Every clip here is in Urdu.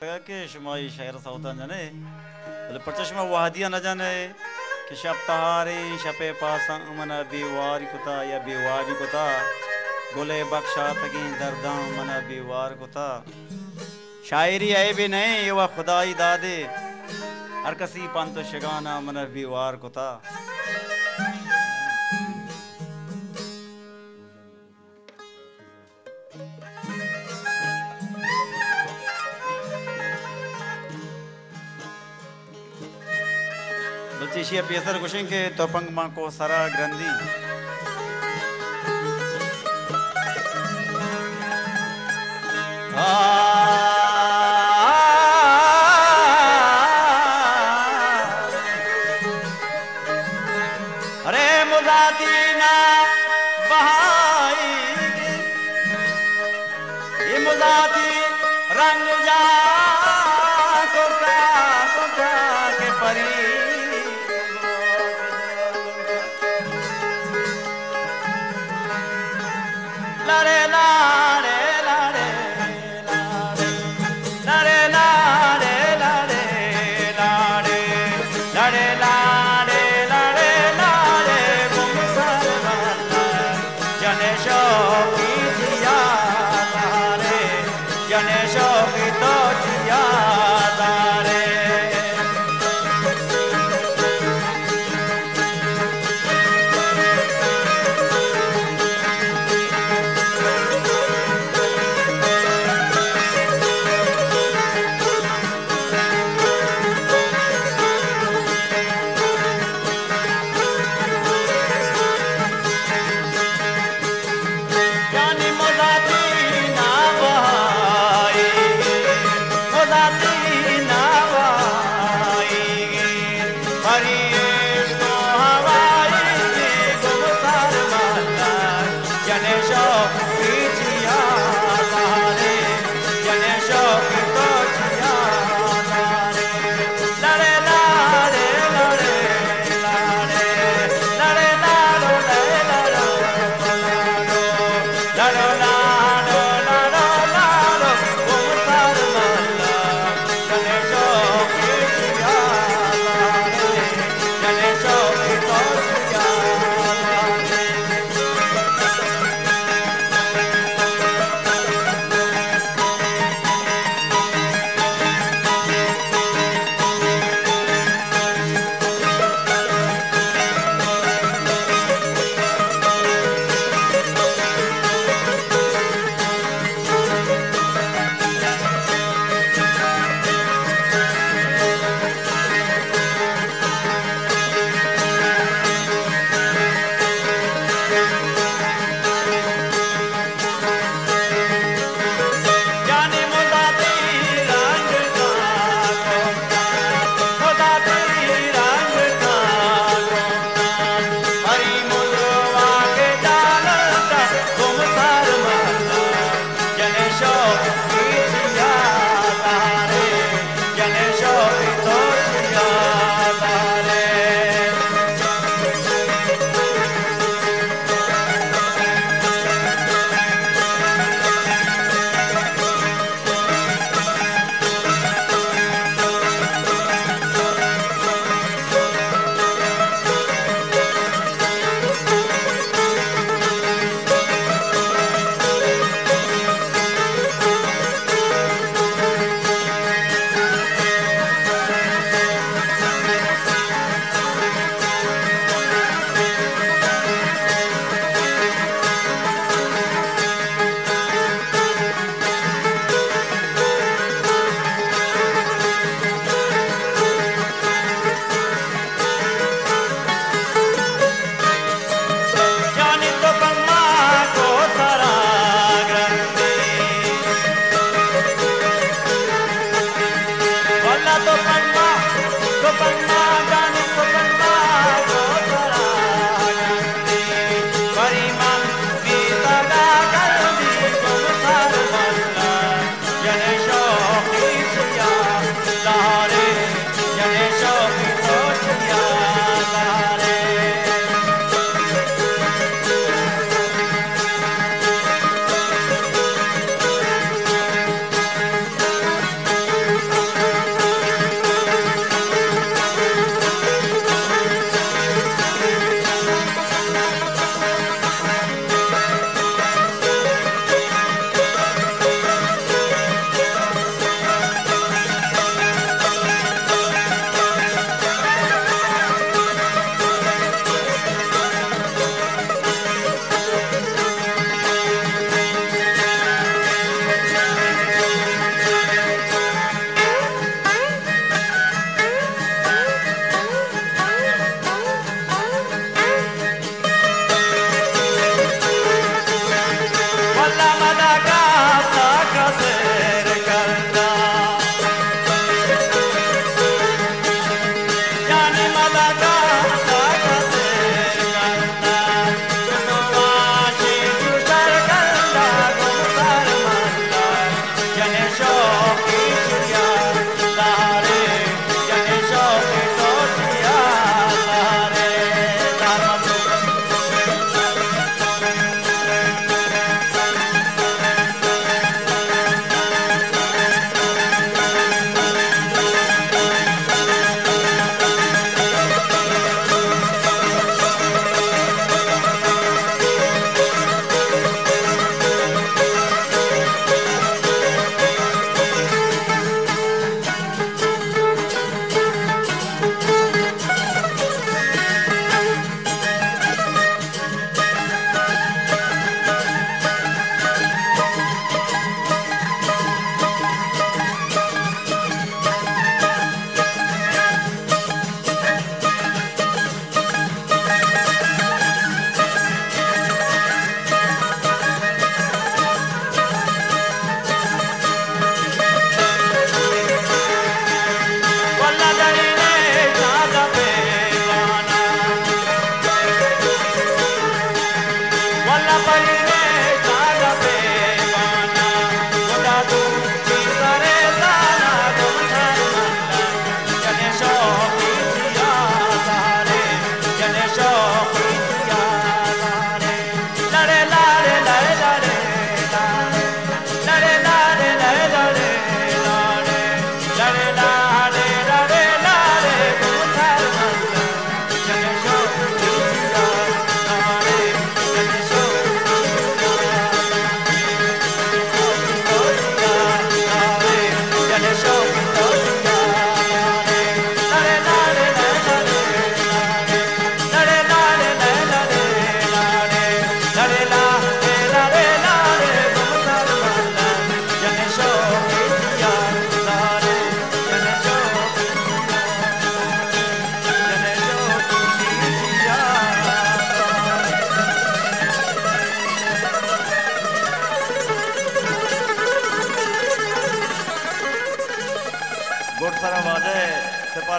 کہ شمائی شہر سوتا جانے، بلے پرچشمہ وحدیہ نہ جانے کہ شب تہاری شپ پاسا منا بیواری کتا یا بیواری کتا، گلے بخشا تگیں درداں منا بیوار کتا۔ شاعری ہے بھی نہیں یہ وہ خدائی دادے، ہر کسی پانت شگانا منا بیوار کتا۔ پیسر کشن کے توپنگ ماں کو سراڑ گندی ارے مداد کے پری۔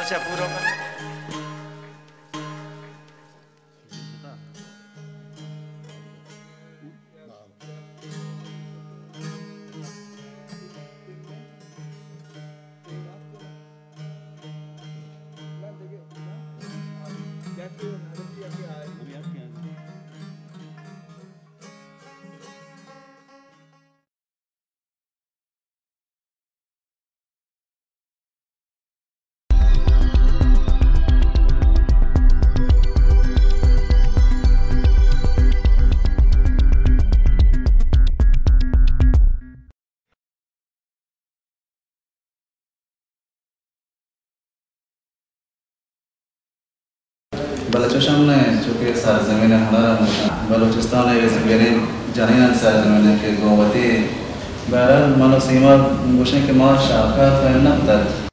سے پورا کر بلوچستان نے چونکہ سرزمین ہنر بلوچستان ہے غریب جنین سرزمین کے گوتی بہرحال مانو سیما گوشن کے ماں شاکات و نقدت